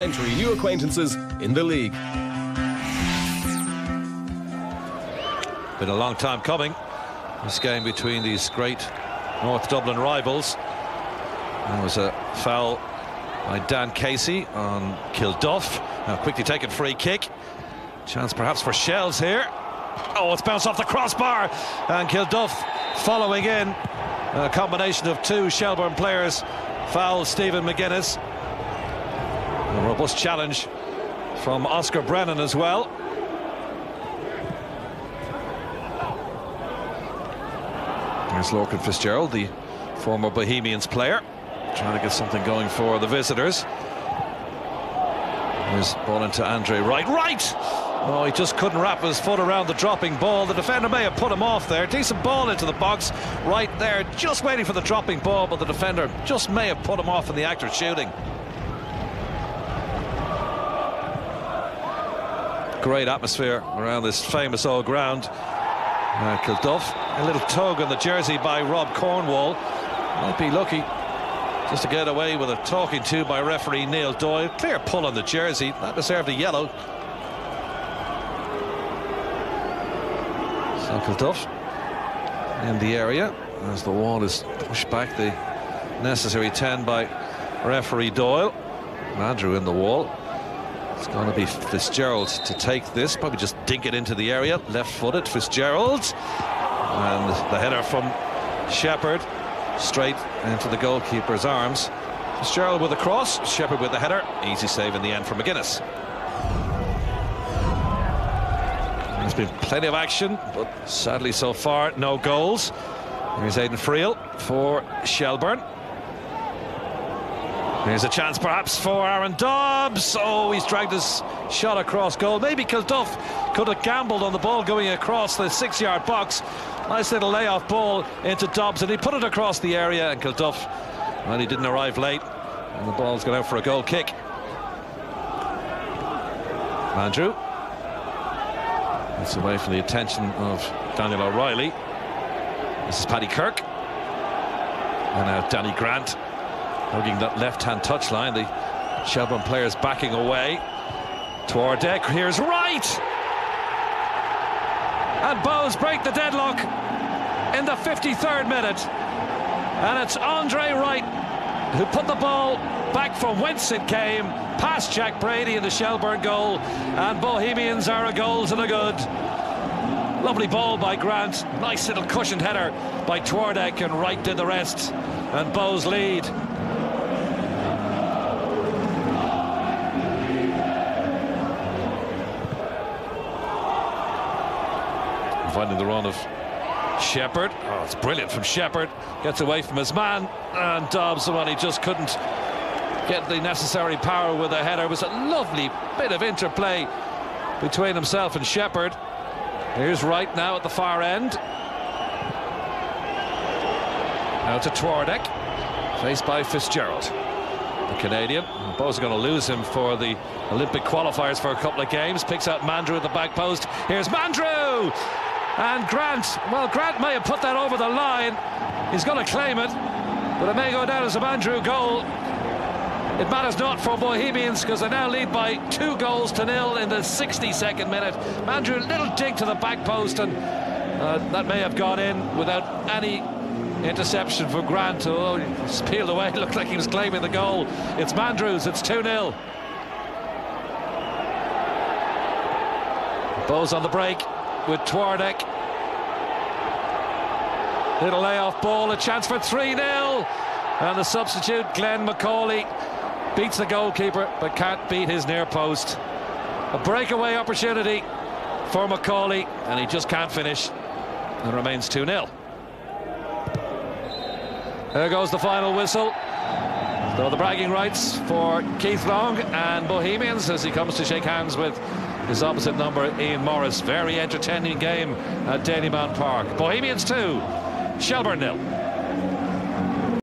Entry new acquaintances in the league. Been a long time coming. This game between these great North Dublin rivals. There was a foul by Dan Casey on Kilduff. Now quickly taken free kick. Chance perhaps for Shells here. Oh, it's bounced off the crossbar. And Kilduff following in. A combination of two Shelbourne players foul Stephen McGuinness. A robust challenge from Oscar Brennan as well. There's Lorcan Fitzgerald, the former Bohemians player, trying to get something going for the visitors. There's ball into Andre Wright. Right! Oh, he just couldn't wrap his foot around the dropping ball. The defender may have put him off there. Decent ball into the box right there, just waiting for the dropping ball, but the defender just may have put him off in the act of shooting. Great atmosphere around this famous old ground. Uh, Kilduff, a little tug on the jersey by Rob Cornwall. Might be lucky just to get away with a talking to by referee Neil Doyle. Clear pull on the jersey. That deserved a yellow. So Kilduff in the area as the wall is pushed back the necessary 10 by referee Doyle. Andrew in the wall. It's going to be Fitzgerald to take this, probably just dink it into the area. Left-footed, Fitzgerald. And the header from Shepherd straight into the goalkeeper's arms. Fitzgerald with a cross, Shepherd with the header. Easy save in the end for McGuinness. There's been plenty of action, but sadly so far, no goals. Here's Aidan Friel for Shelbourne. Here's a chance perhaps for Aaron Dobbs. Oh, he's dragged his shot across goal. Maybe Kilduff could have gambled on the ball going across the six-yard box. Nice little layoff ball into Dobbs, and he put it across the area, and Kilduff, well, he didn't arrive late, and the ball's gone out for a goal kick. Andrew. It's away from the attention of Daniel O'Reilly. This is Paddy Kirk. And now Danny Grant hugging that left-hand touchline. The Shelbourne players backing away. Twardek, here's Wright! And Bohs break the deadlock in the 53rd minute. And it's Andre Wright who put the ball back from whence it came, past Jack Brady in the Shelbourne goal. And Bohemians are a goal to the good. Lovely ball by Grant. Nice little cushioned header by Twardek, and Wright did the rest. And Bohs lead. finding the run of Shepherd. Oh, it's brilliant from Shepherd. Gets away from his man. And Dobbs, the one he just couldn't get the necessary power with a header. It was a lovely bit of interplay between himself and Shepherd. Here's Wright now at the far end. Now to Twardek. Faced by Fitzgerald. The Canadian. Are going to lose him for the Olympic qualifiers for a couple of games. Picks out Mandroiu at the back post. Here's Mandroiu! And Grant, well, Grant may have put that over the line. He's going to claim it, but it may go down as a Mandroiu goal. It matters not for Bohemians because they now lead by two goals to nil in the 62nd minute. Mandroiu, little dig to the back post, and uh, that may have gone in without any interception for Grant. Oh, he's peeled away. Looked like he was claiming the goal. It's Mandroiu's. It's 2 0. Bohs on the break with Twardek. Little layoff ball, a chance for 3-0. And the substitute, Glen McAuley, beats the goalkeeper, but can't beat his near post. A breakaway opportunity for McAuley, and he just can't finish. And remains 2-0. There goes the final whistle. So the bragging rights for Keith Long and Bohemians as he comes to shake hands with his opposite number, Ian Morris. Very entertaining game at Dalymount Park. Bohemians 2, Shelbourne nil.